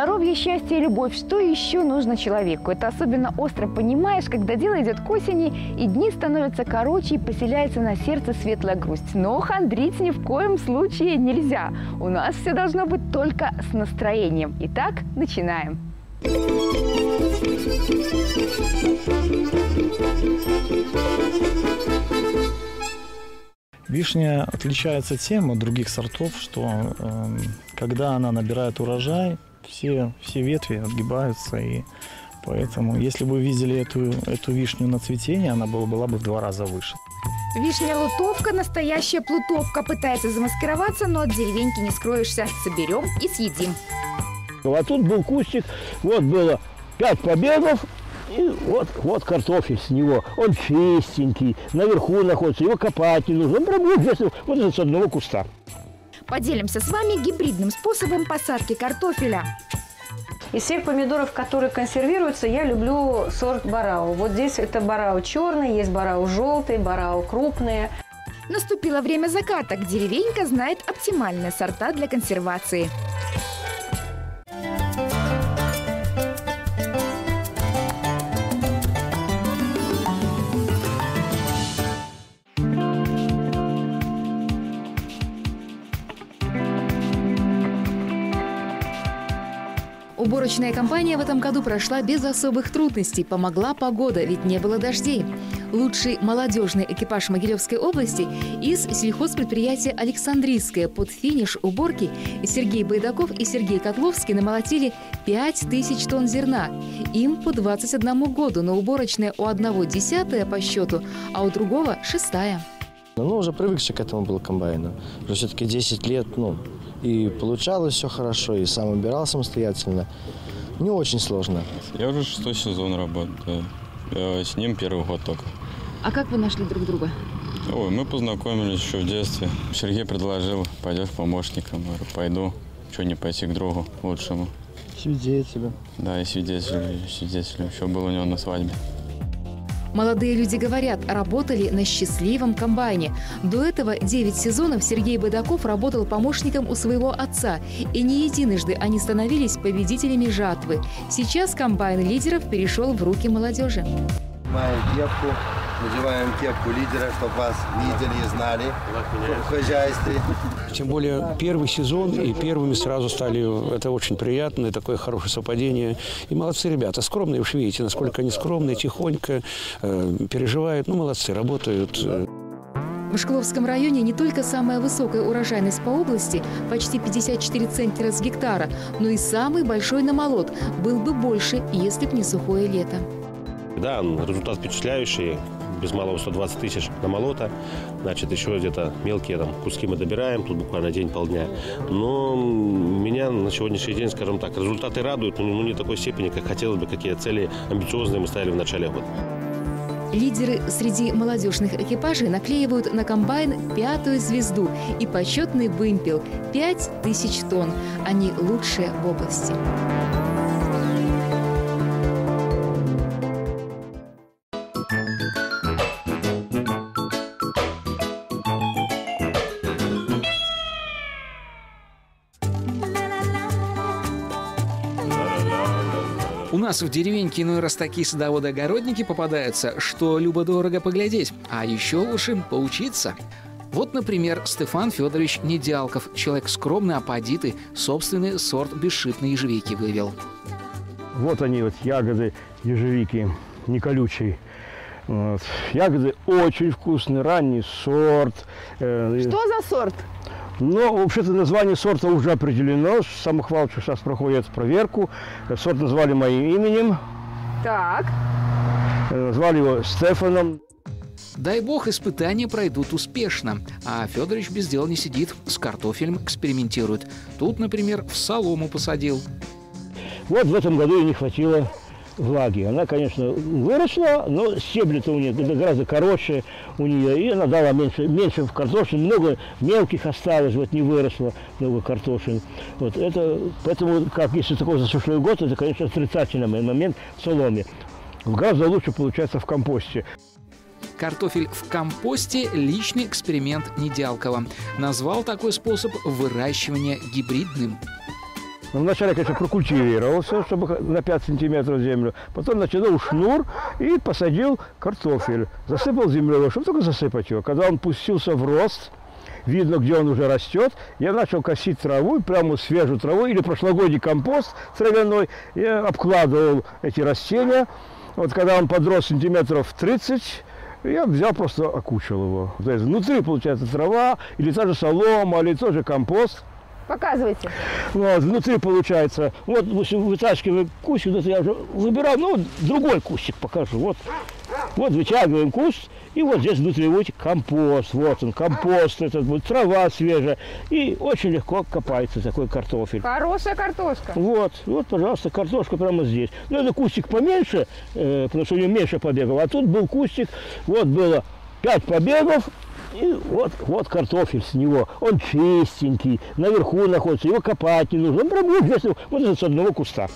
Здоровье, счастье и любовь – что еще нужно человеку? Это особенно остро понимаешь, когда дело идет к осени, и дни становятся короче, и поселяется на сердце светлая грусть. Но хандрить ни в коем случае нельзя. У нас все должно быть только с настроением. Итак, начинаем. Вишня отличается тем от других сортов, что э, когда она набирает урожай, все, все ветви отгибаются, и поэтому, если бы вы видели эту, эту вишню на цветение, она была, была бы в два раза выше. Вишня-лутовка – настоящая плутовка. Пытается замаскироваться, но от деревеньки не скроешься. Соберем и съедим. А тут был кустик, вот было пять побегов, и вот, вот картофель с него. Он чистенький, наверху находится, его копать не нужно. Он прям вот здесь, вот с одного куста. Поделимся с вами гибридным способом посадки картофеля. Из всех помидоров, которые консервируются, я люблю сорт барау. Вот здесь это барау черный, есть барау желтый, барау крупные. Наступило время заката. Деревенька знает оптимальные сорта для консервации. Уборочная кампания в этом году прошла без особых трудностей. Помогла погода, ведь не было дождей. Лучший молодежный экипаж Могилевской области из сельхозпредприятия «Александрийское» под финиш уборки Сергей Байдаков и Сергей Котловский намолотили 5 тысяч тонн зерна. Им по 21 году, но уборочная у одного десятая по счету, а у другого шестая. Ну, уже привыкший к этому был комбайну. Уже все-таки 10 лет, ну, и получалось все хорошо, и сам убирал самостоятельно. Не очень сложно. Я уже шестой сезон работаю. Я с ним первый год только. А как вы нашли друг друга? Ой, мы познакомились еще в детстве. Сергей предложил, пойдешь помощником. Я говорю, пойду. Что не пойти к другу лучшему? Свидетелем. Да, и свидетелем, свидетелем. Еще был у него на свадьбе. Молодые люди говорят, работали на счастливом комбайне. До этого 9 сезонов Сергей Бадаков работал помощником у своего отца. И не единожды они становились победителями жатвы. Сейчас комбайн лидеров перешел в руки молодежи. Маем кепку, надеваем кепку лидера, чтобы вас видели и знали в хозяйстве. Тем более первый сезон, и первыми сразу стали, это очень приятно, и такое хорошее совпадение. И молодцы ребята, скромные, уж видите, насколько они скромные, тихонько э, переживают, ну молодцы, работают. В Шкловском районе не только самая высокая урожайность по области – почти 54 центнера с гектара, но и самый большой намолот был бы больше, если б не сухое лето. Да, результат впечатляющий. Без малого 120 тысяч на молота. Значит, еще где-то мелкие там куски мы добираем, тут буквально день-полдня. Но меня на сегодняшний день, скажем так, результаты радуют, но ну, не такой степени, как хотелось бы, какие цели амбициозные мы ставили в начале года. Лидеры среди молодежных экипажей наклеивают на комбайн пятую звезду и почетный вымпел – 5 тысяч тонн. Они лучшие в области. Нас в деревеньке иной раз такие садоводы-огородники попадаются, что любо-дорого поглядеть, а еще лучше поучиться. Вот, например, Стефан Федорович Недялков, человек скромный, аподитый, собственный сорт бесшипной ежевики вывел. Вот они, вот ягоды ежевики, не колючие. Вот. Ягоды очень вкусные, ранний сорт. Э, Что за сорт? Но вообще-то название сорта уже определено. Самохвалчик сейчас проходит проверку. Сорт назвали моим именем. Так. Назвали его Стефаном. Дай бог, испытания пройдут успешно. А Федорович без дела не сидит, с картофелем экспериментирует. Тут, например, в солому посадил. Вот в этом году и не хватило влаги. Она, конечно, выросла, но стебли-то у нее гораздо короче у нее, и она дала меньше, меньше в картошин, много мелких осталось, вот не выросло много картошин. Вот это, поэтому, как если такой засушливый год, это, конечно, отрицательный момент в соломе. Гораздо лучше получается в компосте. Картофель в компосте – личный эксперимент Недялкова. Назвал такой способ выращивания гибридным. Ну, вначале, конечно, прокультивировал все, чтобы на 5 сантиметров землю. Потом натянул шнур и посадил картофель. Засыпал землей, чтобы только засыпать его. Когда он пустился в рост, видно, где он уже растет, я начал косить траву, прямо свежую траву или прошлогодний компост травяной. Я обкладывал эти растения. Вот когда он подрос сантиметров 30, я взял просто окучил его. То есть внутри получается трава, или та же солома, или тот же компост. Показывайте. Вот, внутри получается, вот вытаскиваем кустик, это я уже выбирал, ну, другой кустик покажу. Вот, вот вытягиваем куст, и вот здесь внутри вот компост, вот он, компост, это будет трава свежая, и очень легко копается такой картофель. Хорошая картошка. Вот, вот, пожалуйста, картошка прямо здесь. Ну, это кустик поменьше, э, потому что у него меньше побегов, а тут был кустик, вот было пять побегов, и вот, вот картофель с него. Он чистенький, наверху находится, его копать не нужно. Он прям вот здесь, вот с одного куста.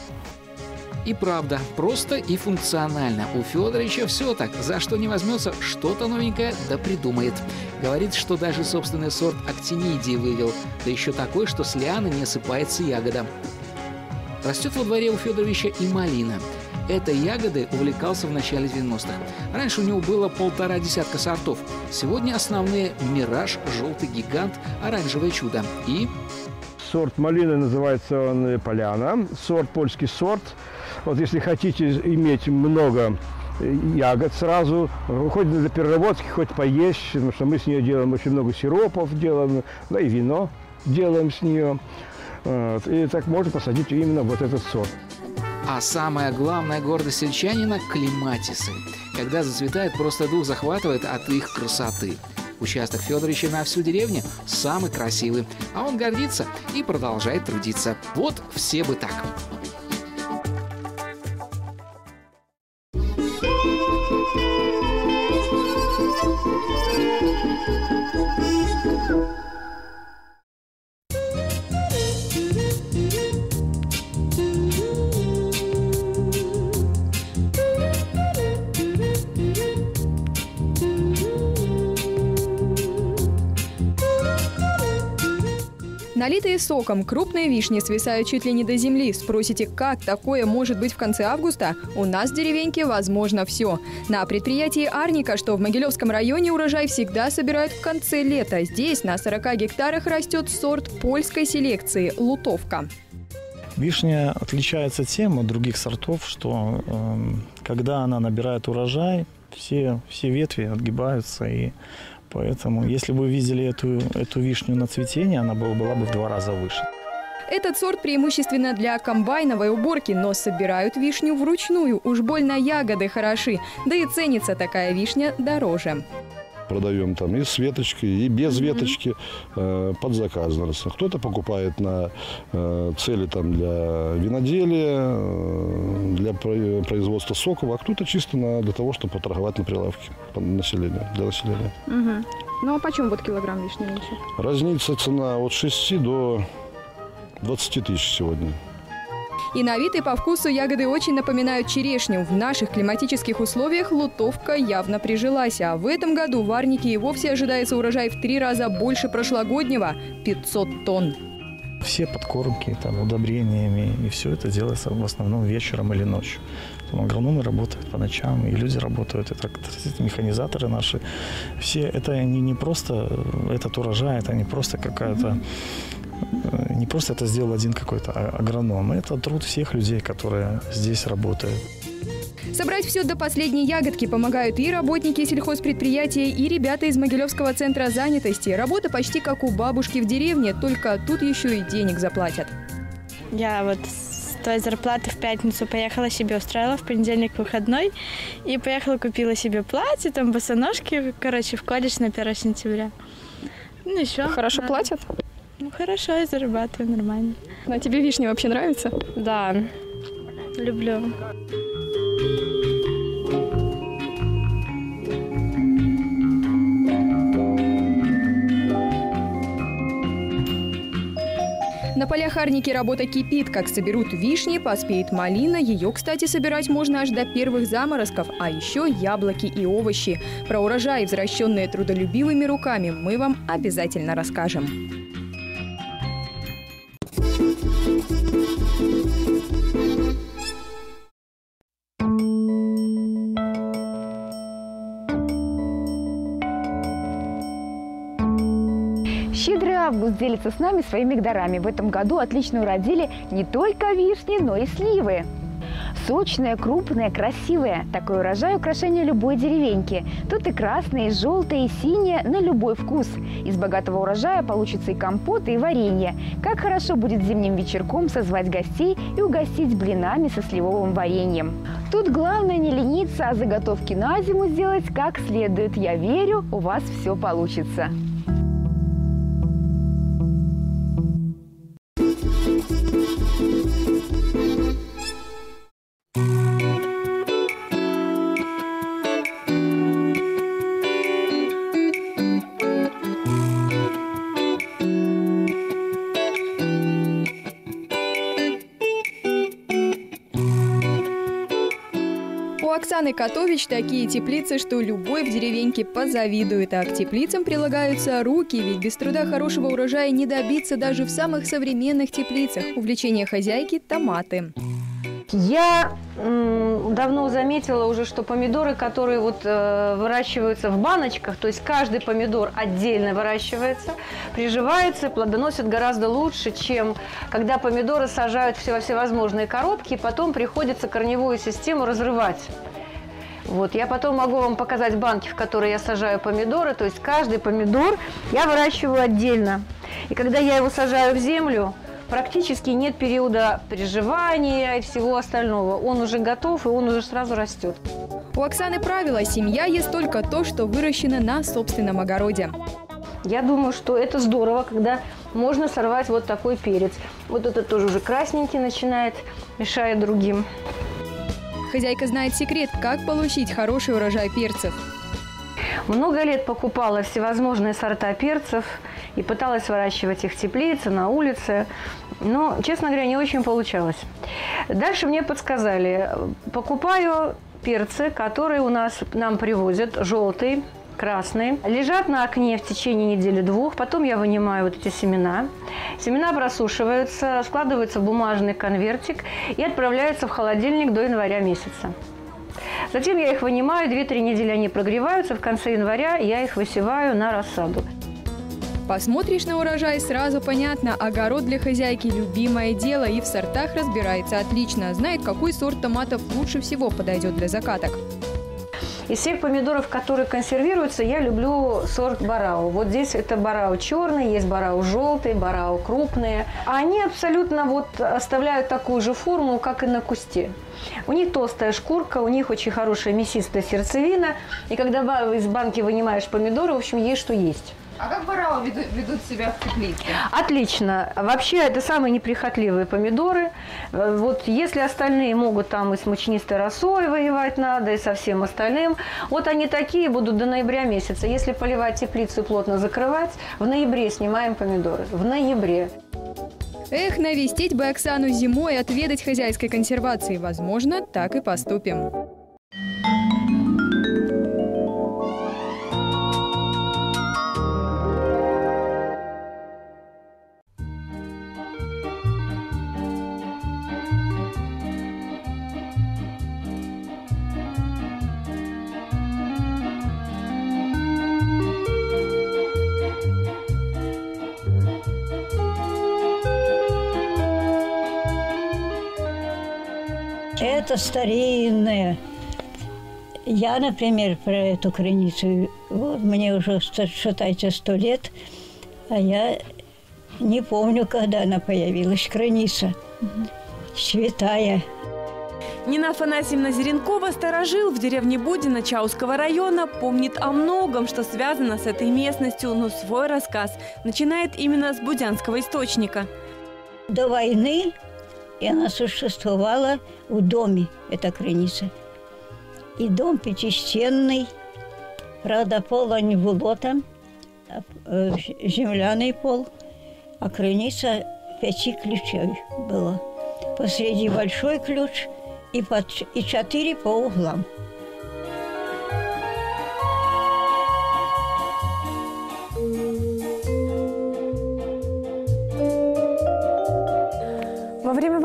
И правда, просто и функционально. У Федоровича все так. За что не возьмется, что-то новенькое да придумает. Говорит, что даже собственный сорт актинидии вывел. Да еще такой, что с лианы не осыпается ягода. Растет во дворе у Федоровича и малина. Этой ягодой увлекался в начале 90-х. Раньше у него было полтора десятка сортов. Сегодня основные «Мираж», «Желтый гигант», «Оранжевое чудо» и... Сорт малины называется он «Поляна». Сорт, польский сорт. Вот если хотите иметь много ягод сразу, хоть для переработки, хоть поесть, потому что мы с нее делаем очень много сиропов, делаем, да и вино делаем с нее. Вот. И так можно посадить именно вот этот сорт. А самая главная гордость сельчанина – клематисы. Когда зацветает, просто дух захватывает от их красоты. Участок Федоровича на всю деревню самый красивый, а он гордится и продолжает трудиться. Вот все бы так. Налитые соком, крупные вишни свисают чуть ли не до земли. Спросите, как такое может быть в конце августа? У нас в деревеньке возможно все. На предприятии Арника, что в Могилевском районе, урожай всегда собирают в конце лета. Здесь на 40 гектарах растет сорт польской селекции – лутовка. Вишня отличается тем от других сортов, что э, когда она набирает урожай, все, все ветви отгибаются и Поэтому, если бы вы видели эту, эту вишню на цветении, она была, была бы в два раза выше. Этот сорт преимущественно для комбайновой уборки, но собирают вишню вручную. Уж больно ягоды хороши, да и ценится такая вишня дороже. Продаем там и с веточкой, и без веточки э, под заказ. Кто-то покупает на э, цели там, для виноделия, э, для производства соков, а кто-то чисто на, для того, чтобы поторговать на прилавке населения, для населения. Угу. Ну а почем вот килограмм вишни нынче? Разница цена от 6 до 20 тысяч сегодня. И на вид и по вкусу ягоды очень напоминают черешню. В наших климатических условиях лутовка явно прижилась. А в этом году в Арнике и вовсе ожидается урожай в три раза больше прошлогоднего – 500 тонн. Все подкормки, там, удобрениями, и все это делается в основном вечером или ночью. Там агрономы работают по ночам, и люди работают, это, это механизаторы наши. Все это не, не просто этот урожай, это не просто какая-то Э, не просто это сделал один какой-то а агроном, это труд всех людей, которые здесь работают. Собрать все до последней ягодки помогают и работники сельхозпредприятия, и ребята из Могилевского центра занятости. Работа почти как у бабушки в деревне, только тут еще и денег заплатят. Я вот с той зарплаты в пятницу поехала себе устроила, в понедельник выходной, и поехала купила себе платье, там босоножки, короче, в колледж на 1 сентября. Ну еще. Хорошо да. платят? Ну, хорошо, я зарабатываю нормально. Ну, а тебе вишня вообще нравится? Да, люблю. На полях Арники работа кипит. Как соберут вишни, поспеет малина. Ее, кстати, собирать можно аж до первых заморозков. А еще яблоки и овощи. Про урожаи, возвращенные трудолюбивыми руками, мы вам обязательно расскажем. Август делится с нами своими дарами. В этом году отлично уродили не только вишни, но и сливы. Сочная, крупная, красивая. Такой урожай – украшение любой деревеньки. Тут и красные, и желтые, и синие на любой вкус. Из богатого урожая получится и компот, и варенье. Как хорошо будет зимним вечерком созвать гостей и угостить блинами со сливовым вареньем. Тут главное не лениться, а заготовки на зиму сделать как следует. Я верю, у вас все получится. Оксаны Котович такие теплицы, что любой в деревеньке позавидует, а к теплицам прилагаются руки, ведь без труда хорошего урожая не добиться даже в самых современных теплицах. Увлечение хозяйки – томаты. Я давно заметила уже, что помидоры, которые вот э, выращиваются в баночках, то есть каждый помидор отдельно выращивается, приживается, плодоносит гораздо лучше, чем когда помидоры сажают все во всевозможные коробки, и потом приходится корневую систему разрывать. Вот, я потом могу вам показать банки, в которые я сажаю помидоры. То есть каждый помидор я выращиваю отдельно. И когда я его сажаю в землю, практически нет периода приживания и всего остального. Он уже готов, и он уже сразу растет. У Оксаны правило – семья ест только то, что выращено на собственном огороде. Я думаю, что это здорово, когда можно сорвать вот такой перец. Вот этот тоже уже красненький начинает, мешает другим. Хозяйка знает секрет, как получить хороший урожай перцев. Много лет покупала всевозможные сорта перцев и пыталась выращивать их в теплице, на улице. Но, честно говоря, не очень получалось. Дальше мне подсказали, покупаю перцы, которые у нас нам привозят, желтый, красные, лежат на окне в течение недели-двух. Потом я вынимаю вот эти семена. Семена просушиваются, складываются в бумажный конвертик и отправляются в холодильник до января месяца. Затем я их вынимаю, 2-3 недели они прогреваются. В конце января я их высеваю на рассаду. Посмотришь на урожай, сразу понятно, огород для хозяйки – любимое дело и в сортах разбирается отлично. Знает, какой сорт томатов лучше всего подойдет для закаток. Из всех помидоров, которые консервируются, я люблю сорт барау. Вот здесь это барау черный, есть барау желтый, барау крупные. А они абсолютно вот оставляют такую же форму, как и на кусте. У них толстая шкурка, у них очень хорошая мясистая сердцевина. И когда из банки вынимаешь помидоры, в общем, есть что есть. А как барау ведут, ведут себя в теплице? Отлично. Вообще, это самые неприхотливые помидоры. Э, Вот если остальные могут там и с мучнистой росой воевать надо, и со всем остальным, вот они такие будут до ноября месяца. Если поливать теплицу и плотно закрывать, в ноябре снимаем помидоры. В ноябре. Эх, навестить бы Оксану зимой и отведать хозяйской консервации. Возможно, так и поступим. Это старинное. Я, например, про эту крыницу, вот мне уже, считайте, сто лет, а я не помню, когда она появилась, крыница. Святая. Нина Афанасьевна Зеренкова, старожил в деревне Будина Чауского района, помнит о многом, что связано с этой местностью, но свой рассказ начинает именно с будянского источника. До войны и она существовала в доме, эта крыница. И дом пятистенный, правда, пола не было там, э, земляный пол, а крыница пяти ключей была. Посреди большой ключ и, под, и четыре по углам.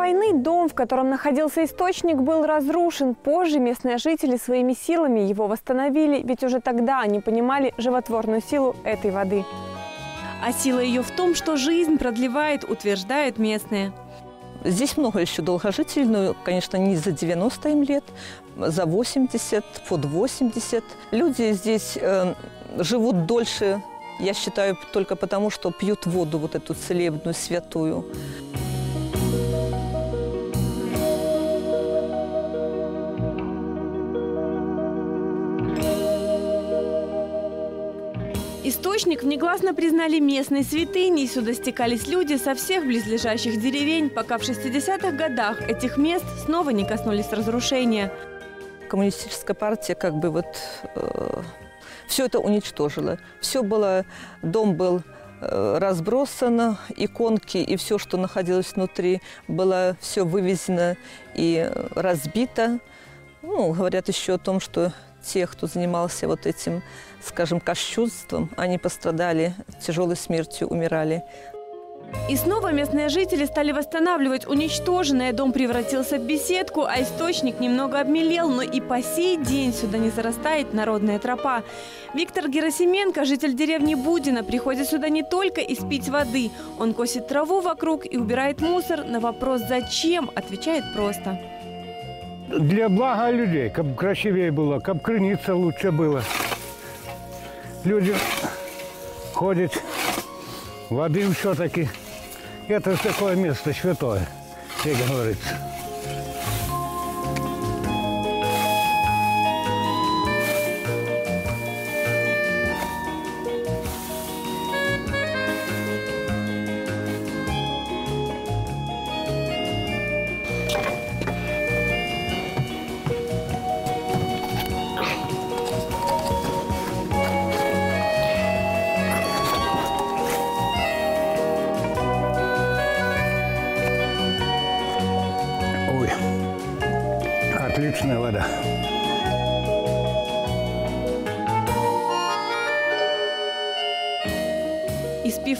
Войны дом, в котором находился источник, был разрушен. Позже местные жители своими силами его восстановили, ведь уже тогда они понимали животворную силу этой воды. А сила ее в том, что жизнь продлевает, утверждают местные. Здесь много еще долгожителей, но, конечно, не за 90 им лет, за 80, под 80. Люди здесь э, живут дольше, я считаю, только потому, что пьют воду вот эту целебную, святую. Источник внегласно признали местной святыней. Сюда стекались люди со всех близлежащих деревень, пока в 60-х годах этих мест снова не коснулись разрушения. Коммунистическая партия как бы вот э, все это уничтожила. Все было, дом был э, разбросан, иконки и все, что находилось внутри, было все вывезено и разбито. Ну, говорят еще о том, что те, кто занимался вот этим, скажем, кощунством, они пострадали тяжелой смертью, умирали. И снова местные жители стали восстанавливать уничтоженное. Дом превратился в беседку, а источник немного обмелел, но и по сей день сюда не зарастает народная тропа. Виктор Герасименко, житель деревни Будина, приходит сюда не только испить воды. Он косит траву вокруг и убирает мусор. На вопрос «Зачем?» отвечает просто. Для блага людей, как красивее было, как крыница лучше было. Люди ходят, воды все-таки. Это такое место святое, как говорится.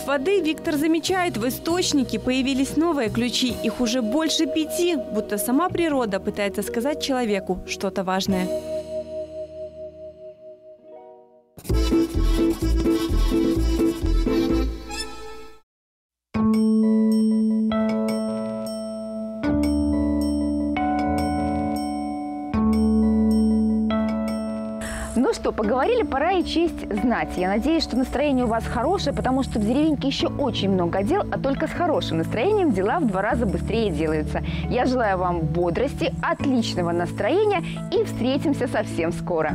Испив воды, Виктор замечает, в источнике появились новые ключи. Их уже больше пяти, будто сама природа пытается сказать человеку что-то важное. Поговорили, пора и честь знать. Я надеюсь, что настроение у вас хорошее, потому что в деревеньке еще очень много дел, а только с хорошим настроением дела в два раза быстрее делаются. Я желаю вам бодрости, отличного настроения и встретимся совсем скоро.